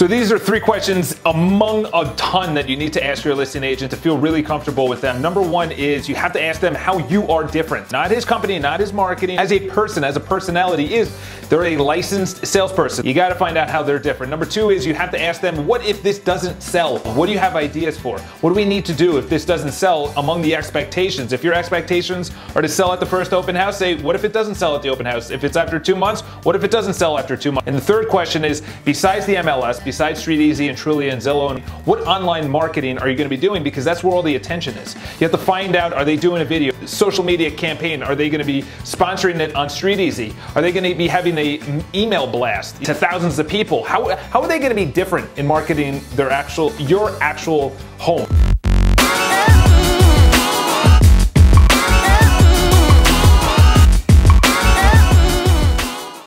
So these are three questions among a ton that you need to ask your listing agent to feel really comfortable with them. Number one is you have to ask them how you are different. Not his company, not his marketing. As a person, as a personality is, they're a licensed salesperson. You gotta find out how they're different. Number two is you have to ask them, what if this doesn't sell? What do you have ideas for? What do we need to do if this doesn't sell among the expectations? If your expectations are to sell at the first open house, say, what if it doesn't sell at the open house? If it's after two months, what if it doesn't sell after two months? And the third question is, besides the MLS, besides StreetEasy and Trulia and Zillow, and what online marketing are you going to be doing? Because that's where all the attention is. You have to find out, are they doing a video, social media campaign? Are they going to be sponsoring it on StreetEasy? Are they going to be having a email blast to thousands of people? How, how are they going to be different in marketing their actual, your actual home?